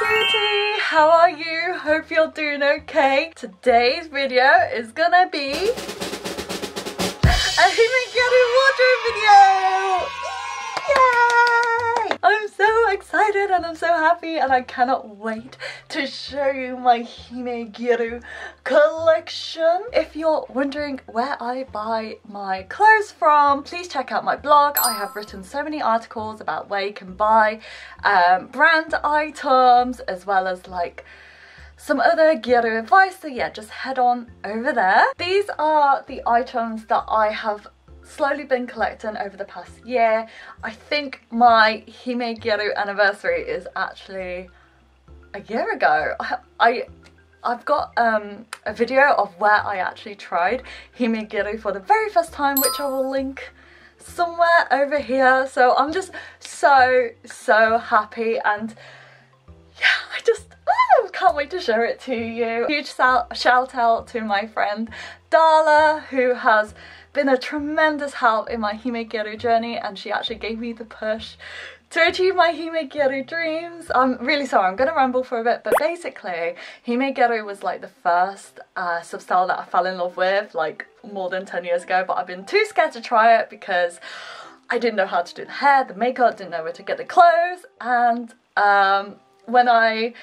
beauty! How are you? Hope you're doing okay. Today's video is gonna be a Hime Gyaru wardrobe video! Excited and I'm so happy and I cannot wait to show you my Hime Gyaru collection. If you're wondering where I buy my clothes from, please check out my blog. I have written so many articles about where you can buy um, brand items as well as like some other Gyaru advice so yeah just head on over there these are the items that I have slowly been collecting over the past year. I think my Hime Gyaru anniversary is actually a year ago. I, I I've got um, a video of where I actually tried Hime Gyaru for the very first time, which I will link somewhere over here. So I'm just so, so happy and yeah, I just oh, can't wait to show it to you. Huge shout out to my friend Darla who has been a tremendous help in my Himegyaru journey and she actually gave me the push to achieve my Himegyaru dreams. I'm really sorry, I'm gonna ramble for a bit, but basically Himegyaru was like the first uh, substyle that I fell in love with like more than 10 years ago, but I've been too scared to try it because I didn't know how to do the hair, the makeup, didn't know where to get the clothes, and um, when I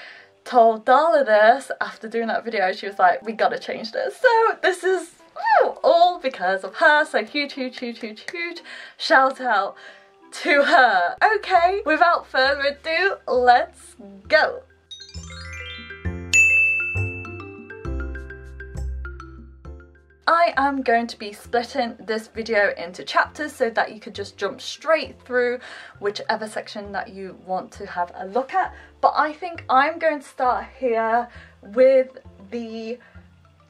told Darla this after doing that video, she was like, we gotta change this. So this is all because of her. So huge, huge, huge, huge, huge shout out to her. Okay, without further ado, let's go. I am going to be splitting this video into chapters so that you could just jump straight through whichever section that you want to have a look at. But I think I'm going to start here with the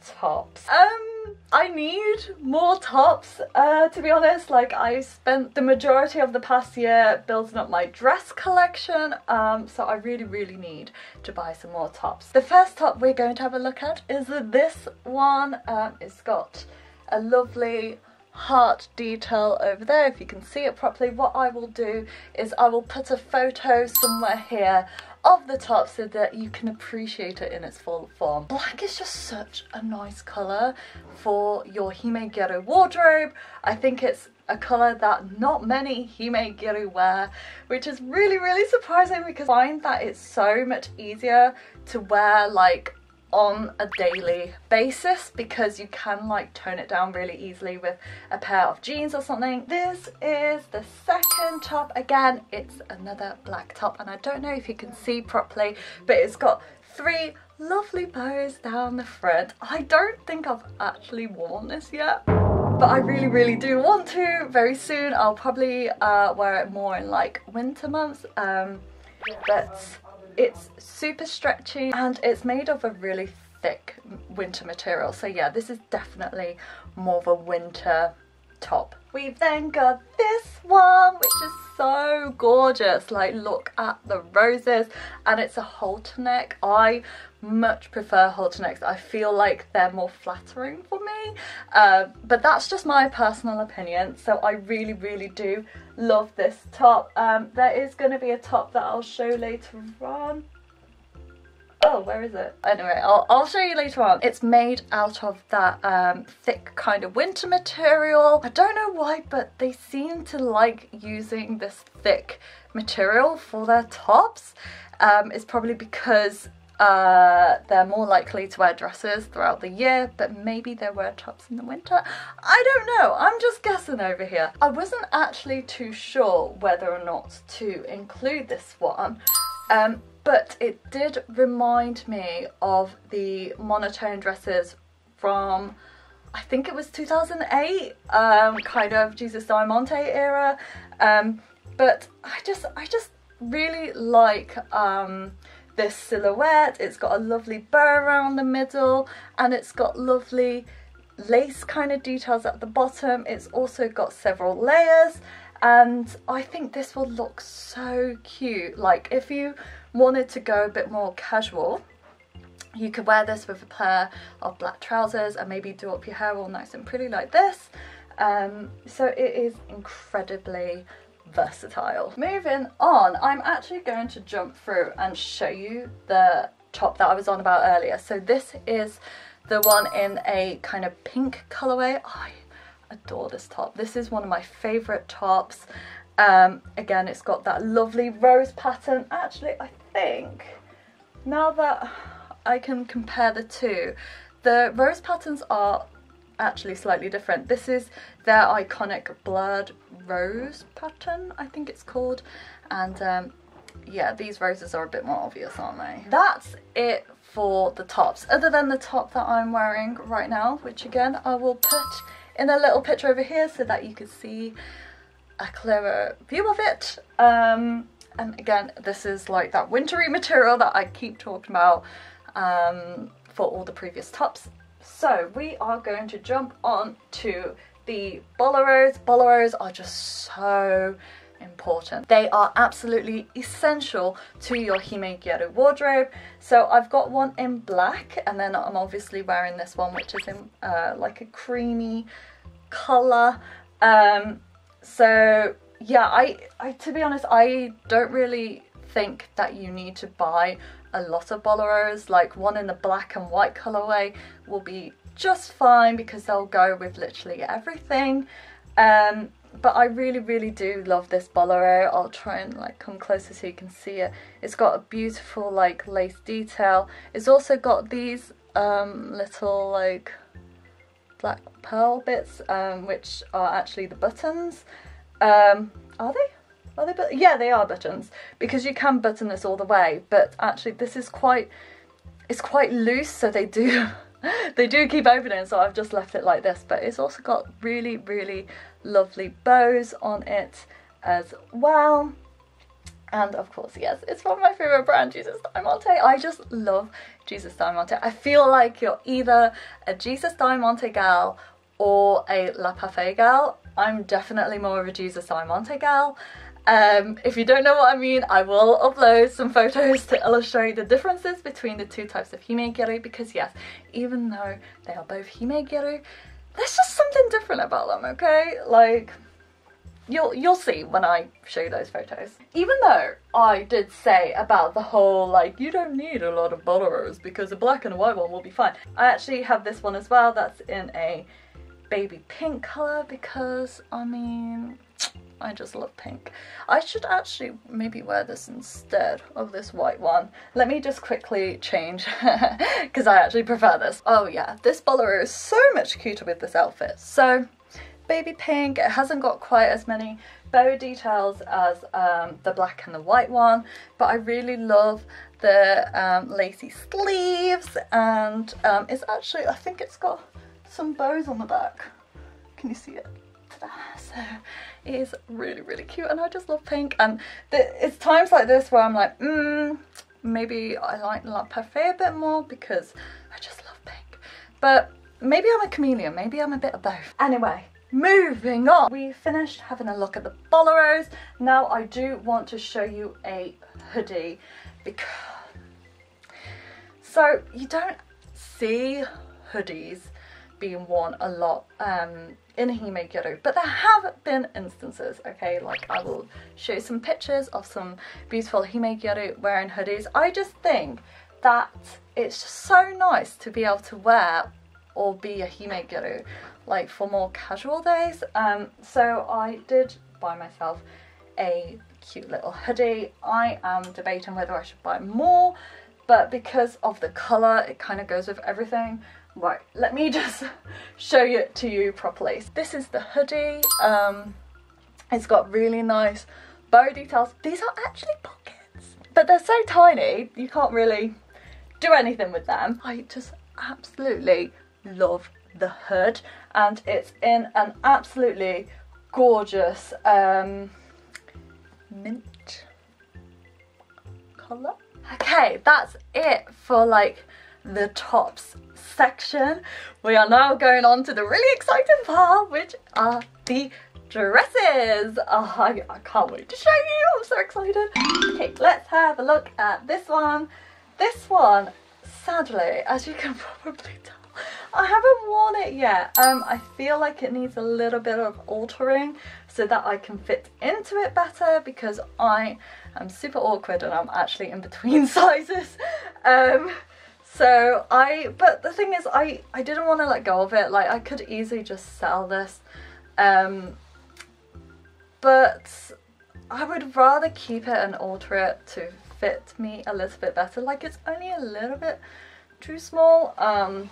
tops. Um, I need more tops, uh, to be honest. Like, I spent the majority of the past year building up my dress collection, um, so I really, really need to buy some more tops. The first top we're going to have a look at is this one. Um, it's got a lovely heart detail over there if you can see it properly what I will do is I will put a photo somewhere here of the top so that you can appreciate it in its full form. Black is just such a nice colour for your Hime Gyaru wardrobe. I think it's a colour that not many Hime Gyaru wear, which is really, really surprising because I find that it's so much easier to wear like on a daily basis because you can like tone it down really easily with a pair of jeans or something. This is the second top. Again, it's another black top and I don't know if you can see properly, but it's got three lovely bows down the front. I don't think I've actually worn this yet but I really really do want to very soon I'll probably uh, wear it more in like winter months um, but it's super stretchy and it's made of a really thick winter material. So yeah, this is definitely more of a winter top. We've then got this one, which is so gorgeous. Like, look at the roses. And it's a halter neck. I much prefer halter necks. I feel like they're more flattering for me. Uh, but that's just my personal opinion. So I really, really do love this top. Um, there is going to be a top that I'll show later on oh where is it anyway I'll, I'll show you later on it's made out of that um, thick kind of winter material I don't know why but they seem to like using this thick material for their tops um, it's probably because uh, they're more likely to wear dresses throughout the year, but maybe they wear tops in the winter. I don't know, I'm just guessing over here. I wasn't actually too sure whether or not to include this one, um, but it did remind me of the monotone dresses from I think it was 2008 um, kind of Jesus Diamante era um, but I just I just really like um, this silhouette. It's got a lovely bow around the middle and it's got lovely lace kind of details at the bottom. It's also got several layers and I think this will look so cute. Like if you wanted to go a bit more casual you could wear this with a pair of black trousers and maybe do up your hair all nice and pretty like this. Um, so it is incredibly versatile. Moving on, I'm actually going to jump through and show you the top that I was on about earlier. So this is the one in a kind of pink colorway. I adore this top. This is one of my favorite tops. Um, again, it's got that lovely rose pattern. Actually, I think now that I can compare the two, the rose patterns are actually slightly different. This is their iconic blurred rose pattern, I think it's called. And um, yeah, these roses are a bit more obvious, aren't they? That's it for the tops, other than the top that I'm wearing right now, which again, I will put in a little picture over here so that you can see a clearer view of it. Um, and again, this is like that wintry material that I keep talking about um, for all the previous tops. So we are going to jump on to the boleros. Boleros are just so important. They are absolutely essential to your Hime wardrobe. So I've got one in black and then I'm obviously wearing this one which is in uh, like a creamy colour. Um, so yeah, I, I to be honest, I don't really think that you need to buy a lot of boleros. Like one in the black and white colorway will be just fine because they'll go with literally everything. Um, but I really, really do love this bolero. I'll try and like come closer so you can see it. It's got a beautiful like lace detail. It's also got these um, little like black pearl bits, um, which are actually the buttons. Um, are they? Are they? But yeah, they are buttons because you can button this all the way. But actually, this is quite. It's quite loose, so they do. they do keep opening, so I've just left it like this. But it's also got really, really lovely bows on it as well. And of course, yes, it's from my favourite brand, Jesus Diamante. I just love Jesus Diamante. I feel like you're either a Jesus Diamante gal or a La Parfait gal. I'm definitely more of a Jesus Diamante gal. Um, if you don't know what I mean, I will upload some photos to illustrate the differences between the two types of hime gyaru because yes, even though they are both hime gyaru, there's just something different about them, okay? Like, you'll you'll see when I show you those photos. Even though I did say about the whole like you don't need a lot of boleros because a black and a white one will be fine. I actually have this one as well that's in a baby pink colour because I mean I just love pink. I should actually maybe wear this instead of this white one. Let me just quickly change because I actually prefer this. Oh yeah, this bolero is so much cuter with this outfit. So baby pink, it hasn't got quite as many bow details as um, the black and the white one, but I really love the um, lacy sleeves and um, it's actually, I think it's got some bows on the back. Can you see it? So it is really, really cute and I just love pink. And it's times like this where I'm like, mm, maybe I like La Parfait a bit more because I just love pink. But maybe I'm a chameleon, maybe I'm a bit of both. Anyway, moving on. We finished having a look at the boleros. Now I do want to show you a hoodie because... So you don't see hoodies being worn a lot um, in Hime Gyaru, but there have been instances, okay, like I will show some pictures of some beautiful Hime Gyaru wearing hoodies. I just think that it's just so nice to be able to wear or be a Hime Gyaru like for more casual days. Um, so I did buy myself a cute little hoodie. I am debating whether I should buy more, but because of the colour, it kind of goes with everything. Right, let me just show it to you properly. This is the hoodie. Um, it's got really nice bow details. These are actually pockets, but they're so tiny, you can't really do anything with them. I just absolutely love the hood and it's in an absolutely gorgeous um, mint colour. Okay, that's it for like the tops section. We are now going on to the really exciting part, which are the dresses. Oh, I, I can't wait to show you. I'm so excited. Okay, let's have a look at this one. This one, sadly, as you can probably tell, I haven't worn it yet. Um, I feel like it needs a little bit of altering so that I can fit into it better because I am super awkward and I'm actually in between sizes. Um, so I, but the thing is I, I didn't want to let go of it. Like I could easily just sell this. Um, but I would rather keep it and alter it to fit me a little bit better. Like it's only a little bit too small. Um,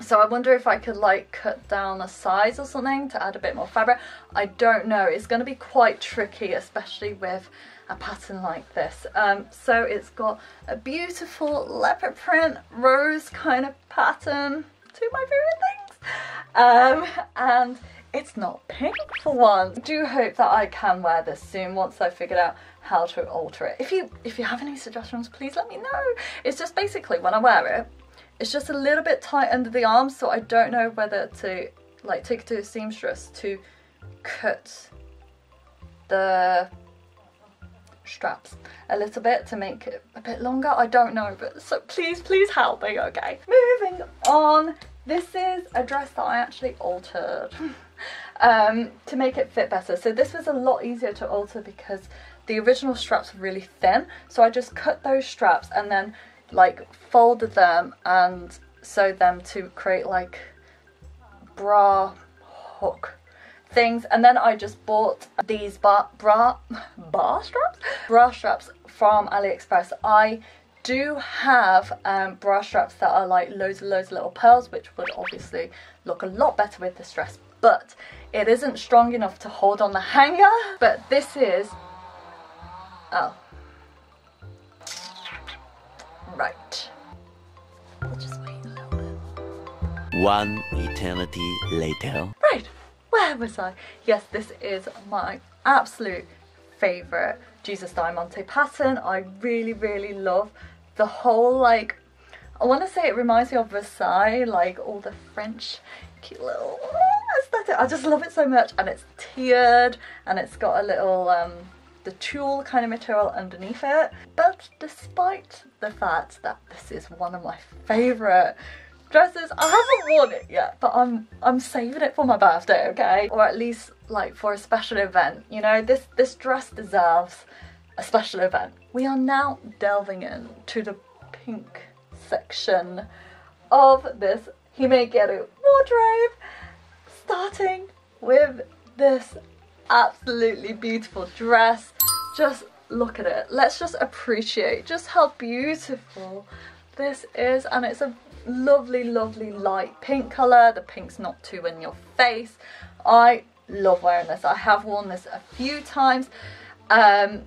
so I wonder if I could like cut down a size or something to add a bit more fabric. I don't know. It's going to be quite tricky, especially with a pattern like this. Um, so it's got a beautiful leopard print rose kind of pattern. Two of my favourite things. Um, and it's not pink for once. I do hope that I can wear this soon once I've figured out how to alter it. If you if you have any suggestions, please let me know. It's just basically when I wear it, it's just a little bit tight under the arms, so I don't know whether to like take it to a seamstress to cut the straps a little bit to make it a bit longer. I don't know, but so please, please help me, okay? Moving on, this is a dress that I actually altered um, to make it fit better. So this was a lot easier to alter because the original straps were really thin. So I just cut those straps and then like folded them and sewed them to create like bra hook things and then I just bought these bar, bra, bar straps? Bra straps from AliExpress. I do have um, bra straps that are like loads and loads of little pearls which would obviously look a lot better with this dress but it isn't strong enough to hold on the hanger but this is oh right I'll just wait a little bit One eternity later. Where was I yes this is my absolute favorite Jesus Diamante pattern. I really really love the whole like I want to say it reminds me of Versailles like all the French cute little aesthetic. I just love it so much and it's tiered and it's got a little um the tulle kind of material underneath it. But despite the fact that this is one of my favorite dresses I haven't worn it yet but I'm I'm saving it for my birthday okay or at least like for a special event you know this this dress deserves a special event. We are now delving into the pink section of this Hime-Gyaru wardrobe, starting with this absolutely beautiful dress. Just look at it. Let's just appreciate just how beautiful this is and it's a lovely lovely light pink colour. The pink's not too in your face. I love wearing this. I have worn this a few times. Um,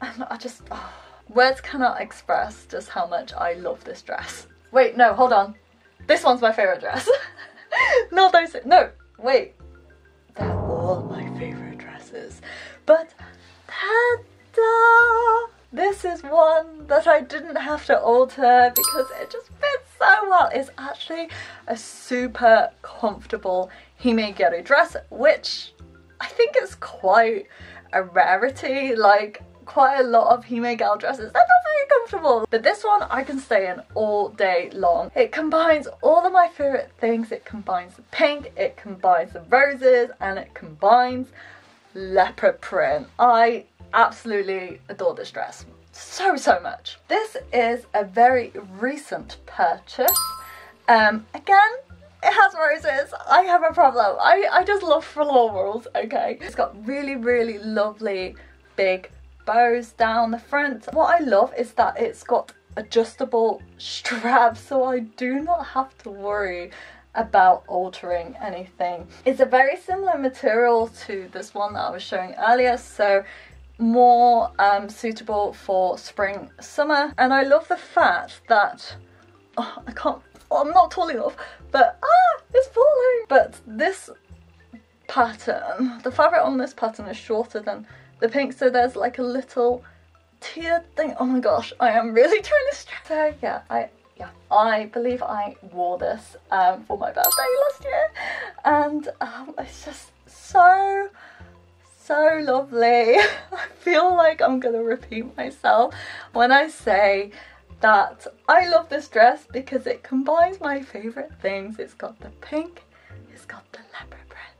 I just, oh, words cannot express just how much I love this dress. Wait, no, hold on. This one's my favourite dress. Not those, no, wait. They're all my favourite dresses. But, ta-da! This is one that I didn't have to alter because it just fits so well. It's actually a super comfortable Hime-Gyaru dress, which I think is quite a rarity. Like, quite a lot of Hime dresses. They're not very comfortable. But this one I can stay in all day long. It combines all of my favourite things. It combines the pink, it combines the roses, and it combines leopard print. I absolutely adore this dress so, so much. This is a very recent purchase. Um, again, it has roses. I have a problem. I, I just love florals, okay? It's got really, really lovely big bows down the front. What I love is that it's got adjustable straps so I do not have to worry about altering anything. It's a very similar material to this one that I was showing earlier so more um, suitable for spring summer. And I love the fact that oh, I can't oh, I'm not tall enough but ah it's falling. But this pattern the fabric on this pattern is shorter than the pink. So there's like a little tiered thing. Oh my gosh I am really trying to stress so yeah I yeah I believe I wore this um, for my birthday last year. And um, it's just so so lovely I feel like I'm gonna repeat myself when I say that I love this dress because it combines my favourite things. It's got the pink, it's got the leopard print,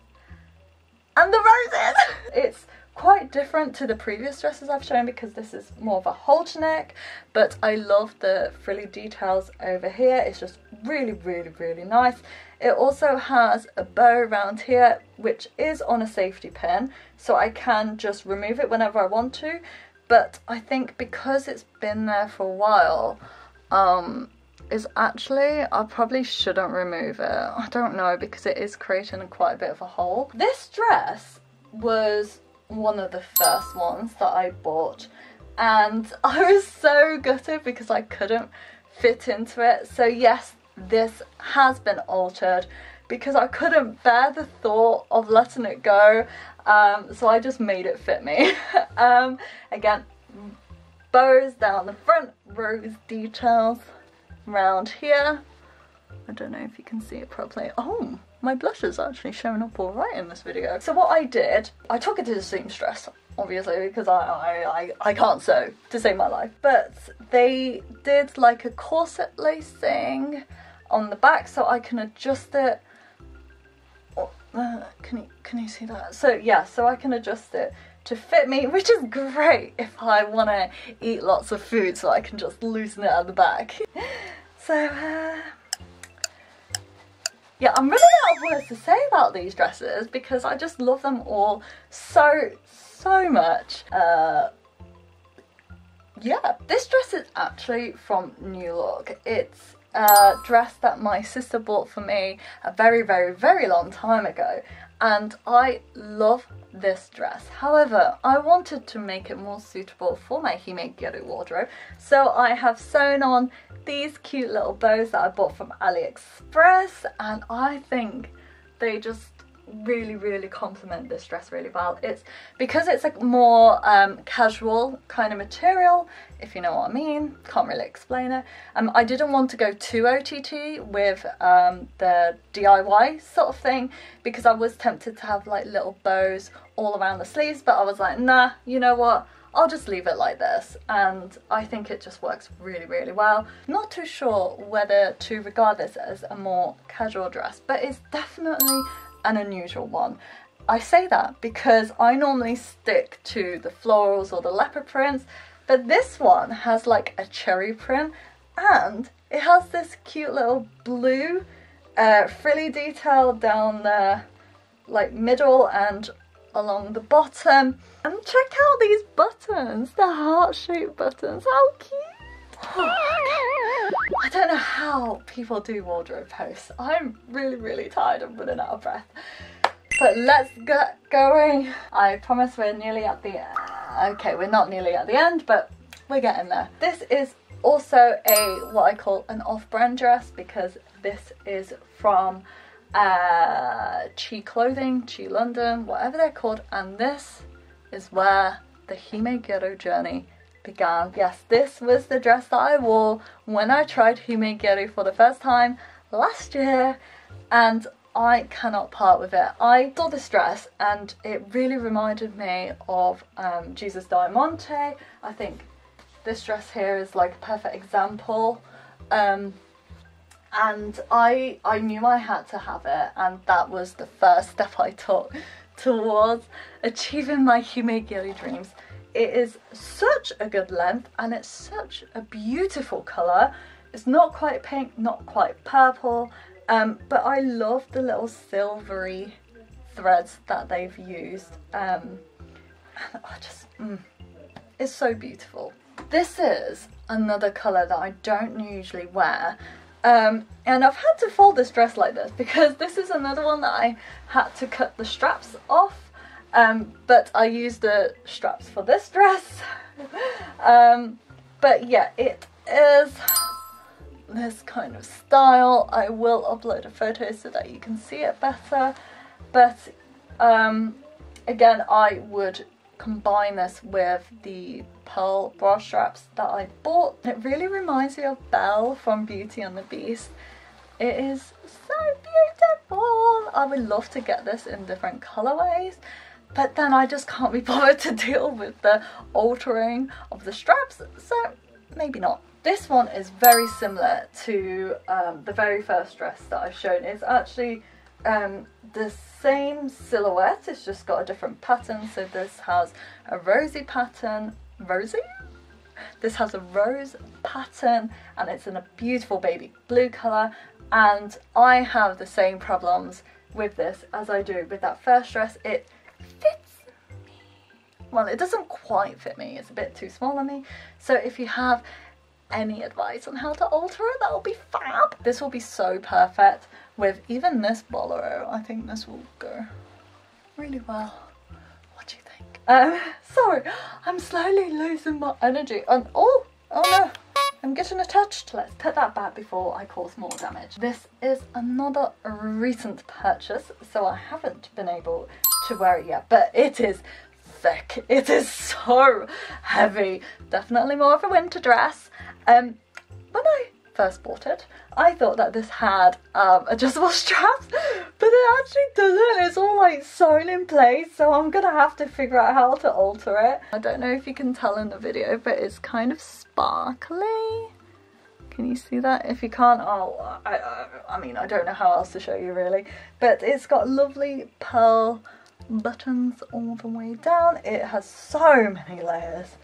and the roses. It's quite different to the previous dresses I've shown because this is more of a halter neck but I love the frilly details over here it's just really really really nice it also has a bow around here which is on a safety pin so I can just remove it whenever I want to. But I think because it's been there for a while um is actually I probably shouldn't remove it. I don't know because it is creating quite a bit of a hole. This dress was one of the first ones that I bought and I was so gutted because I couldn't fit into it. So yes, this has been altered because I couldn't bear the thought of letting it go. Um, so I just made it fit me. um, again, bows down the front, rose details around here. I don't know if you can see it properly. Oh, my blush is actually showing up all right in this video. So what I did, I took it to the seamstress, obviously, because I, I, I, I can't sew to save my life. But they did like a corset lacing on the back so I can adjust it. Oh, uh, can you, can you see that? So yeah, so I can adjust it to fit me, which is great if I want to eat lots of food so I can just loosen it at the back. So, uh, yeah, I'm really out of words to say about these dresses because I just love them all so, so much. Uh, yeah, this dress is actually from New Look. It's a dress that my sister bought for me a very, very, very long time ago and I love this dress. However, I wanted to make it more suitable for my Hime Gyaru wardrobe, so I have sewn on these cute little bows that I bought from AliExpress, and I think they just really really complement this dress really well. It's because it's a more um, casual kind of material if you know what I mean can't really explain it. Um, I didn't want to go too OTT with um, the DIY sort of thing because I was tempted to have like little bows all around the sleeves but I was like nah you know what? I'll just leave it like this. And I think it just works really really well. Not too sure whether to regard this as a more casual dress but it's definitely an unusual one. I say that because I normally stick to the florals or the leopard prints, but this one has like a cherry print and it has this cute little blue uh, frilly detail down the like middle and along the bottom. And check out these buttons, the heart-shaped buttons, how cute! I don't know how people do wardrobe posts. I'm really, really tired. I'm running out of breath. But let's get going. I promise we're nearly at the end. Okay, we're not nearly at the end, but we're getting there. This is also a, what I call an off-brand dress because this is from uh, Chi Clothing, Chi London, whatever they're called. And this is where the Hime Gyaru journey began. Yes, this was the dress that I wore when I tried Hime Gyaru for the first time last year and I cannot part with it. I saw this dress and it really reminded me of um, Jesus Diamante. I think this dress here is like a perfect example. Um, and I, I knew I had to have it and that was the first step I took towards achieving my Hime Gyaru dreams. It is such a good length and it's such a beautiful colour. It's not quite pink, not quite purple, um, but I love the little silvery threads that they've used. Um, I just, mm, it's so beautiful. This is another colour that I don't usually wear. Um, and I've had to fold this dress like this because this is another one that I had to cut the straps off um, but I used the straps for this dress. um, but yeah, it is this kind of style. I will upload a photo so that you can see it better. But um, again, I would combine this with the pearl bra straps that I bought. It really reminds me of Belle from Beauty and the Beast. It is so beautiful. I would love to get this in different colorways but then I just can't be bothered to deal with the altering of the straps, so maybe not. This one is very similar to um, the very first dress that I've shown. It's actually um, the same silhouette, it's just got a different pattern. So this has a rosy pattern, rosy? This has a rose pattern and it's in a beautiful baby blue colour and I have the same problems with this as I do with that first dress. It fits me. Well, it doesn't quite fit me, it's a bit too small on me. So if you have any advice on how to alter it, that will be fab. This will be so perfect with even this bolero. I think this will go really well. What do you think? Um, sorry, I'm slowly losing my energy. And oh, oh no, I'm getting attached. Let's put that back before I cause more damage. This is another recent purchase, so I haven't been able to wear it yet, but it is thick. It is so heavy. Definitely more of a winter dress. Um, when I first bought it, I thought that this had um, adjustable straps, but it actually doesn't. It's all like sewn in place, so I'm gonna have to figure out how to alter it. I don't know if you can tell in the video, but it's kind of sparkly. Can you see that? If you can't, I'll, I, I, I mean, I don't know how else to show you really, but it's got lovely pearl buttons all the way down. It has so many layers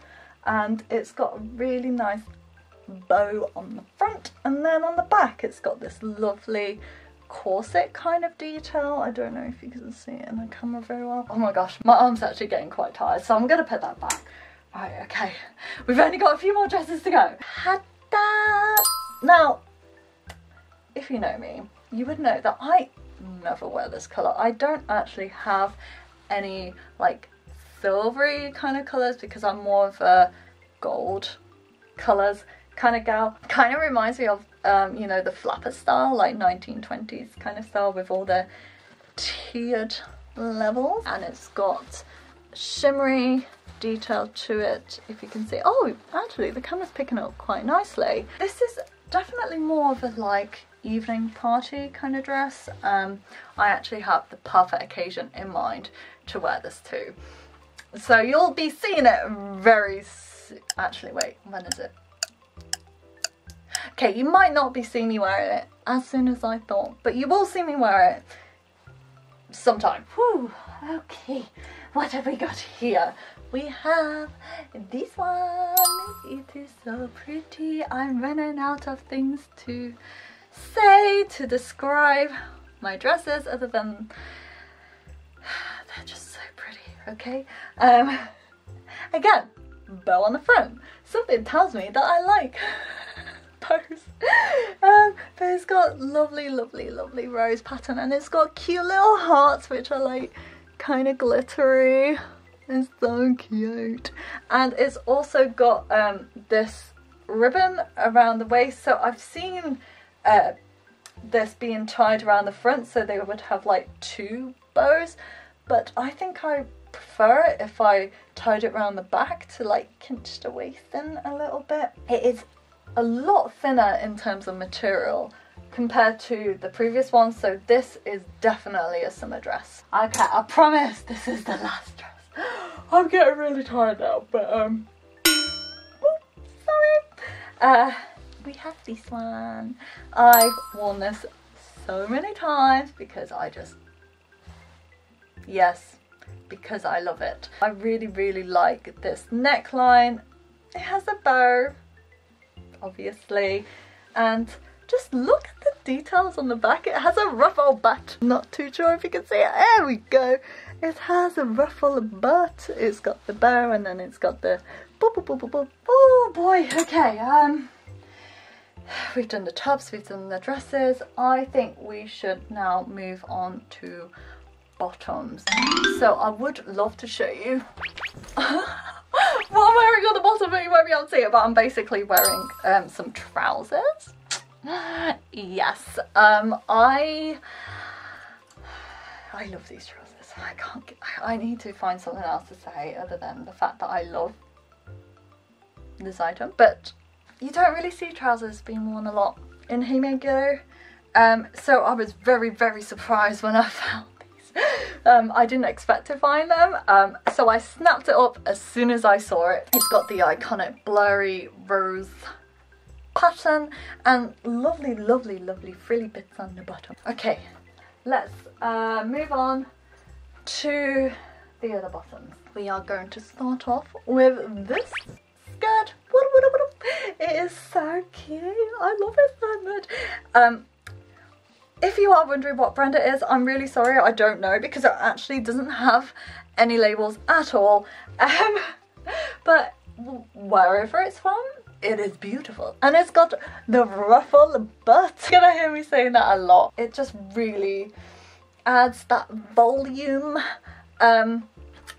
and it's got a really nice bow on the front and then on the back it's got this lovely corset kind of detail. I don't know if you can see it in the camera very well. Oh my gosh, my arm's actually getting quite tired, so I'm gonna put that back. Right, okay. We've only got a few more dresses to go. Had that. Now, if you know me, you would know that I never wear this colour. I don't actually have any like silvery kind of colours because I'm more of a gold colours kind of gal. Kind of reminds me of, um, you know, the flapper style, like 1920s kind of style with all the tiered levels. And it's got shimmery detail to it, if you can see. Oh, actually, the camera's picking up quite nicely. This is definitely more of a like evening party kind of dress. Um, I actually have the perfect occasion in mind to wear this to. So you'll be seeing it very Actually, wait, when is it? Okay, you might not be seeing me wear it as soon as I thought, but you will see me wear it sometime. Whew, okay, what have we got here? We have this one. It is so pretty. I'm running out of things to say to describe my dresses other than they're just so pretty, okay? Um, again, bow on the front. Something tells me that I like pose. Um, but it's got lovely, lovely, lovely rose pattern and it's got cute little hearts which are like kind of glittery. It's so cute. And it's also got um, this ribbon around the waist. So I've seen uh, this being tied around the front so they would have like two bows. But I think I prefer it if I tied it around the back to like cinch the waist in a little bit. It is a lot thinner in terms of material compared to the previous one so this is definitely a summer dress. Okay, I promise this is the last dress. I'm getting really tired now but um, sorry. Uh, we have this one. I've worn this so many times because I just, yes, because I love it. I really, really like this neckline. It has a bow obviously. And just look at the details on the back. It has a ruffle butt. Not too sure if you can see it. There we go. It has a ruffle butt. It's got the bow and then it's got the. Oh boy, okay. Um, We've done the tops, we've done the dresses. I think we should now move on to bottoms. So I would love to show you what I'm wearing on the bottom, but you won't be able to see it, but I'm basically wearing um, some trousers. yes, um, I, I love these trousers. I can't, get, I need to find something else to say other than the fact that I love this item. But you don't really see trousers being worn a lot in Hey Um, so I was very, very surprised when I found um, I didn't expect to find them, um, so I snapped it up as soon as I saw it. It's got the iconic blurry rose pattern and lovely, lovely, lovely frilly bits on the bottom. Okay, let's uh, move on to the other bottoms. We are going to start off with this skirt. It is so cute. I love it so much. Um, if you are wondering what brand it is, I'm really sorry, I don't know because it actually doesn't have any labels at all. Um, but wherever it's from, it is beautiful. And it's got the ruffle butt. You're gonna hear me saying that a lot. It just really adds that volume. Um,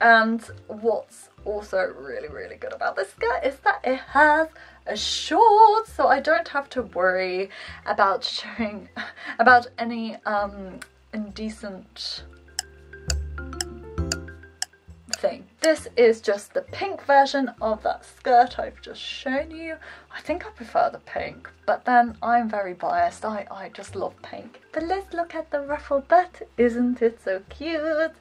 and what's also really, really good about this skirt is that it has a short, so I don't have to worry about showing, about any um, indecent thing. This is just the pink version of that skirt I've just shown you. I think I prefer the pink, but then I'm very biased. I, I just love pink. But let's look at the ruffle butt. Isn't it so cute?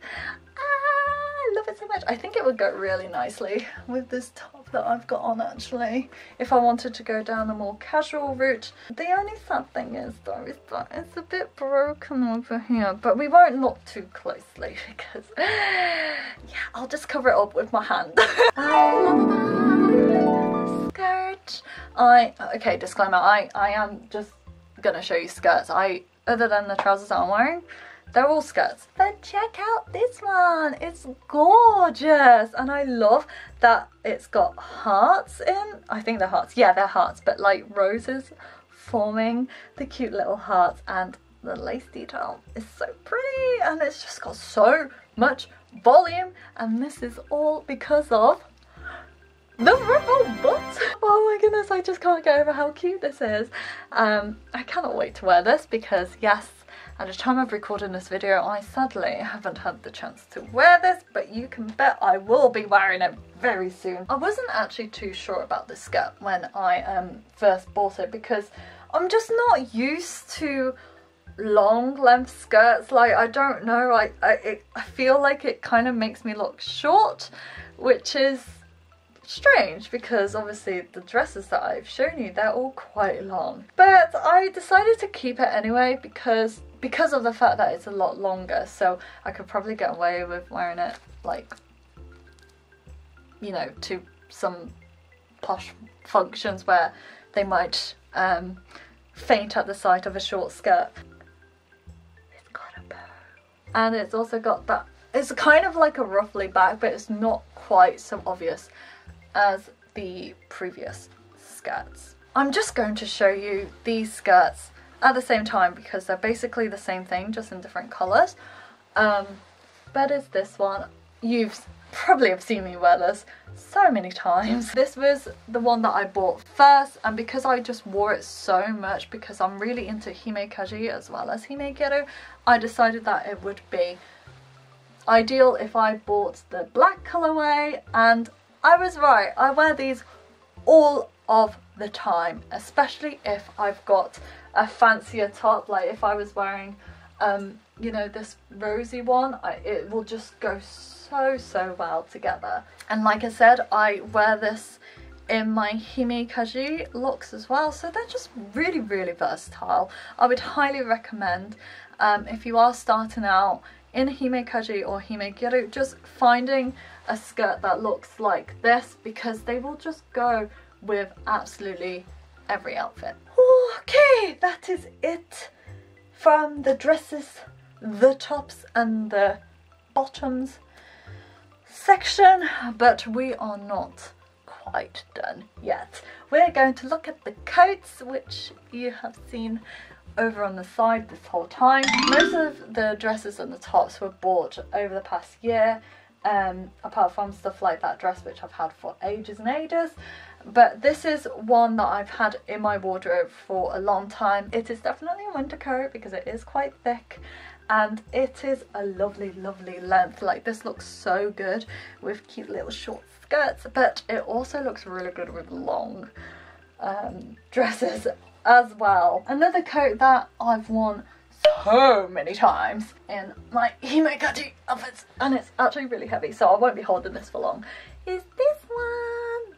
I love it so much. I think it would go really nicely with this top that I've got on actually. If I wanted to go down a more casual route. The only sad thing is though is that it's a bit broken over here. But we won't look too closely because yeah, I'll just cover it up with my hand. skirt. I okay, disclaimer, I, I am just gonna show you skirts. I other than the trousers I'm wearing, they're all skirts. But check out this one. It's gorgeous. And I love that it's got hearts in. I think they're hearts. Yeah, they're hearts. But like roses forming the cute little hearts. And the lace detail is so pretty. And it's just got so much volume. And this is all because of the ruffle butt. Oh my goodness, I just can't get over how cute this is. Um, I cannot wait to wear this because yes, at the time of recording this video, I sadly haven't had the chance to wear this, but you can bet I will be wearing it very soon. I wasn't actually too sure about this skirt when I um, first bought it because I'm just not used to long length skirts. Like I don't know. I, I, it, I feel like it kind of makes me look short which is strange because obviously the dresses that I've shown you they're all quite long. But I decided to keep it anyway because because of the fact that it's a lot longer so I could probably get away with wearing it like you know to some posh functions where they might um, faint at the sight of a short skirt. It's got a bow and it's also got that it's kind of like a ruffly back but it's not quite so obvious as the previous skirts. I'm just going to show you these skirts at the same time because they're basically the same thing just in different colours. Um, but it's this one. You've probably have seen me wear this so many times. This was the one that I bought first and because I just wore it so much because I'm really into Hime Kaji as well as Hime Gyaru, I decided that it would be ideal if I bought the black colorway and I was right. I wear these all of the time, especially if I've got a fancier top like if I was wearing um you know this rosy one I, it will just go so so well together and like I said I wear this in my Hime Kaji looks as well so they're just really really versatile I would highly recommend um, if you are starting out in Hime Kaji or Hime Gyaru just finding a skirt that looks like this because they will just go with absolutely every outfit. Okay, that is it from the dresses, the tops and the bottoms section, but we are not quite done yet. We're going to look at the coats, which you have seen over on the side this whole time. Most of the dresses and the tops were bought over the past year, um, apart from stuff like that dress which I've had for ages and ages but this is one that I've had in my wardrobe for a long time. It is definitely a winter coat because it is quite thick and it is a lovely lovely length like this looks so good with cute little short skirts but it also looks really good with long um, dresses as well. Another coat that I've worn so many times in my Hime Kaji outfits and it's actually really heavy so I won't be holding this for long is this one.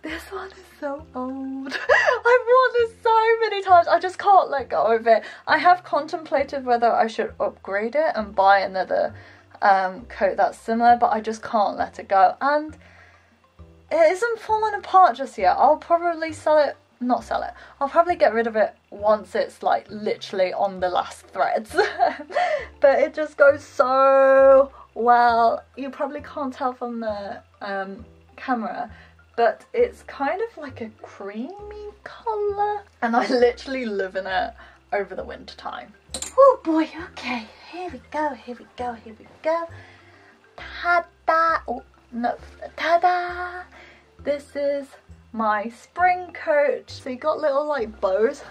This one is so old. I've worn this so many times. I just can't let go of it. I have contemplated whether I should upgrade it and buy another um, coat that's similar, but I just can't let it go. And it isn't falling apart just yet. I'll probably sell it, not sell it, I'll probably get rid of it once it's like literally on the last threads. but it just goes so well. You probably can't tell from the um, camera, but it's kind of like a creamy colour. And I literally live in it over the winter time. Oh boy, okay, here we go, here we go, here we go. Ta-da! Oh, no, ta-da! This is my spring coat. So you got little like bows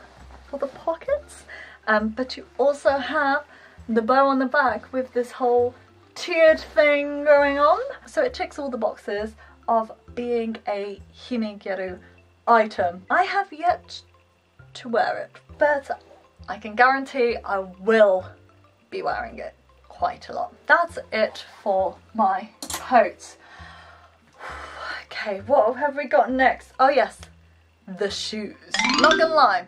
for the pockets, um, but you also have the bow on the back with this whole tiered thing going on. So it ticks all the boxes of being a hime gyaru item. I have yet to wear it, but I can guarantee I will be wearing it quite a lot. That's it for my coats. Okay, what have we got next? Oh yes, the shoes. Not gonna lie,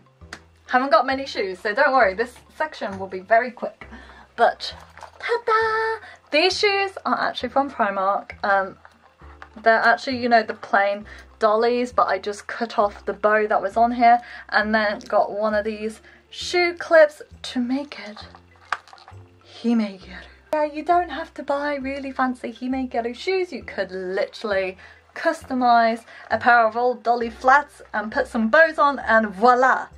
haven't got many shoes, so don't worry, this section will be very quick. But, ta-da! These shoes are actually from Primark. Um, they're actually, you know, the plain dollies, but I just cut off the bow that was on here and then got one of these shoe clips to make it hime gyaru. Yeah, you don't have to buy really fancy hime gyaru shoes. You could literally customize a pair of old dolly flats and put some bows on and voila,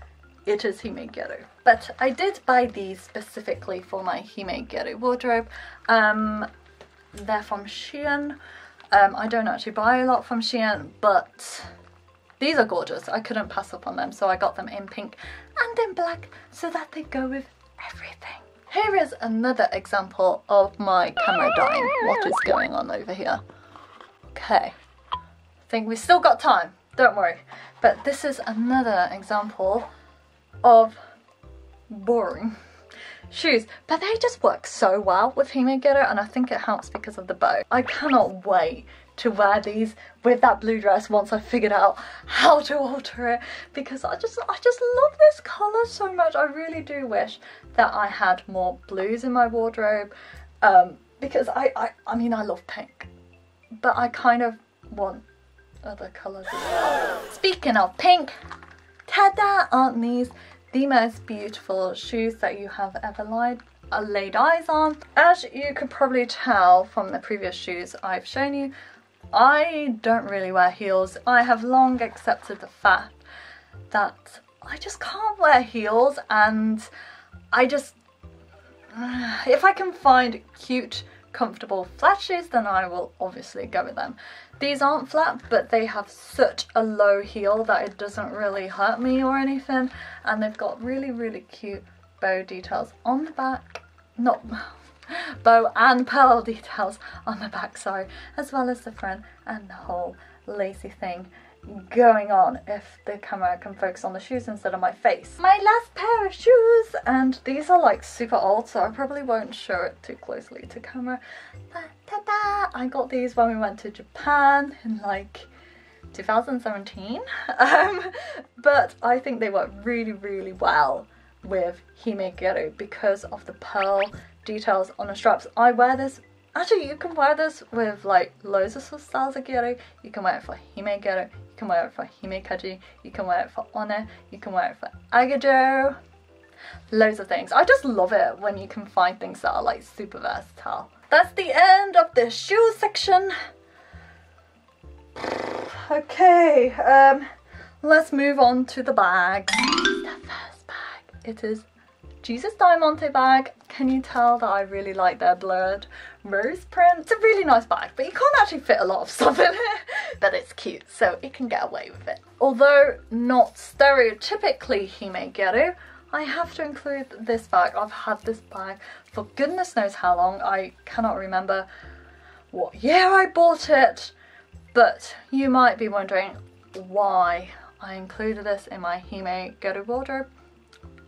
it is hime gyaru. But I did buy these specifically for my hime gyaru wardrobe. Um, they're from Shein. Um, I don't actually buy a lot from Shein, but these are gorgeous. I couldn't pass up on them, so I got them in pink and in black so that they go with everything. Here is another example of my camera dying. What is going on over here? Okay, I think we still got time, don't worry. But this is another example of boring shoes but they just work so well with hime gyaru and I think it helps because of the bow. I cannot wait to wear these with that blue dress once I've figured out how to alter it because I just I just love this colour so much. I really do wish that I had more blues in my wardrobe um, because I, I, I mean I love pink but I kind of want other colours as well. Speaking of pink, ta-da! Aren't these the most beautiful shoes that you have ever laid, uh, laid eyes on. As you could probably tell from the previous shoes I've shown you, I don't really wear heels. I have long accepted the fact that I just can't wear heels and I just, if I can find cute comfortable flat shoes then I will obviously go with them. These aren't flat but they have such a low heel that it doesn't really hurt me or anything. And they've got really really cute bow details on the back, not bow and pearl details on the back sorry as well as the front and the whole lacy thing going on if the camera can focus on the shoes instead of my face. My last pair of shoes and these are like super old so I probably won't show it too closely to camera but ta-da! I got these when we went to Japan in like 2017 um, but I think they work really really well with hime gyaru because of the pearl details on the straps. I wear this Actually, you can wear this with like loads of styles of gyaru. You can wear it for hime gyaru, you can wear it for Himekaji, you can wear it for Onee, you can wear it for Agejo. Loads of things. I just love it when you can find things that are like super versatile. That's the end of the shoe section. Okay, um, let's move on to the bags. The first bag, it is Jesus Diamante bag. Can you tell that I really like their blurred rose print? It's a really nice bag, but you can't actually fit a lot of stuff in it. but it's cute, so it can get away with it. Although not stereotypically hime gyaru, I have to include this bag. I've had this bag for goodness knows how long. I cannot remember what year I bought it, but you might be wondering why I included this in my hime gyaru wardrobe.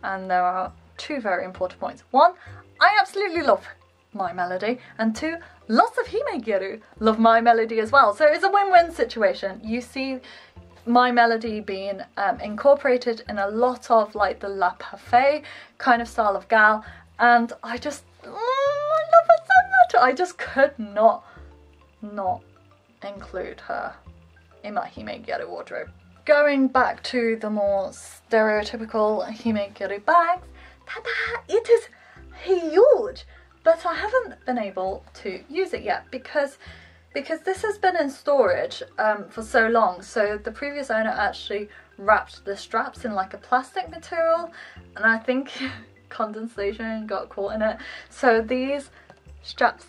And there are two very important points. One, I absolutely love my melody and two, lots of hime gyaru love my melody as well. So it's a win-win situation. You see my melody being um, incorporated in a lot of like the La Parfait kind of style of gal and I just mm, I love her so much I just could not not include her in my Hime Gyaru wardrobe. Going back to the more stereotypical Hime Gyaru bags! It is huge! But I haven't been able to use it yet because because this has been in storage um, for so long. So the previous owner actually wrapped the straps in like a plastic material and I think condensation got caught in it. So these straps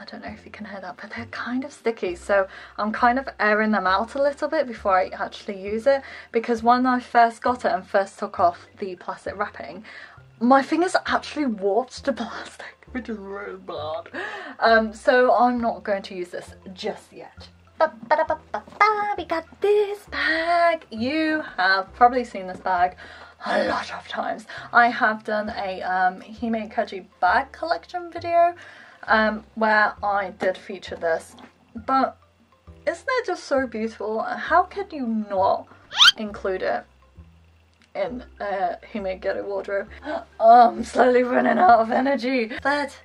I don't know if you can hear that, but they're kind of sticky. So I'm kind of airing them out a little bit before I actually use it. Because when I first got it and first took off the plastic wrapping, my fingers actually warped the plastic, which is really bad. Um, so I'm not going to use this just yet. Ba -ba -ba we got this bag. You have probably seen this bag a lot of times. I have done a um, Hime Kaji bag collection video um, where I did feature this. But isn't it just so beautiful? How can you not include it in uh, Hime Gyaru wardrobe? Oh, I'm slowly running out of energy. But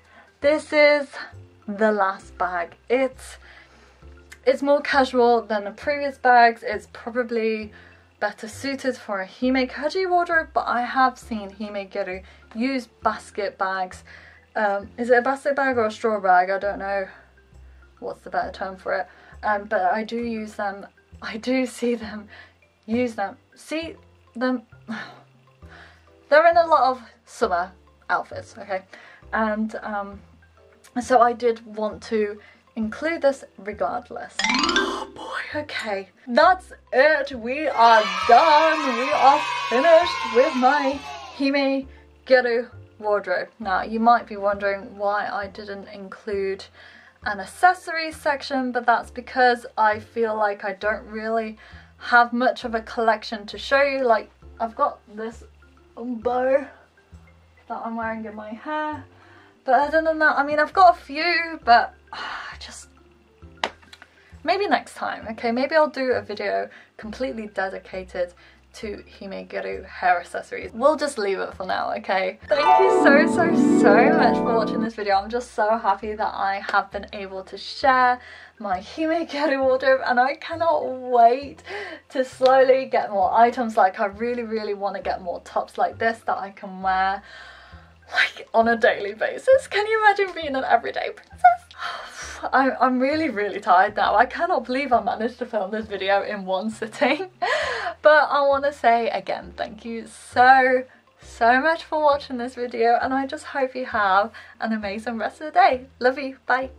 this is the last bag. It's it's more casual than the previous bags. It's probably better suited for a Hime Kaji wardrobe, but I have seen Hime Gyaru use basket bags um, is it a basket bag or a straw bag? I don't know what's the better term for it. Um, but I do use them. I do see them use them. See them. They're in a lot of summer outfits, okay? And um, so I did want to include this regardless. Oh boy, okay. That's it. We are done. We are finished with my Hime Gyaru wardrobe. Now you might be wondering why I didn't include an accessories section but that's because I feel like I don't really have much of a collection to show you. Like I've got this bow that I'm wearing in my hair. But other than that I mean I've got a few but ah, just maybe next time. Okay maybe I'll do a video completely dedicated to hime gyaru hair accessories. We'll just leave it for now, okay? Thank you so, so, so much for watching this video. I'm just so happy that I have been able to share my hime gyaru wardrobe and I cannot wait to slowly get more items. Like I really, really want to get more tops like this that I can wear like on a daily basis. Can you imagine being an everyday princess? Oh, I'm, I'm really, really tired now. I cannot believe I managed to film this video in one sitting. but I want to say again, thank you so, so much for watching this video and I just hope you have an amazing rest of the day. Love you. Bye.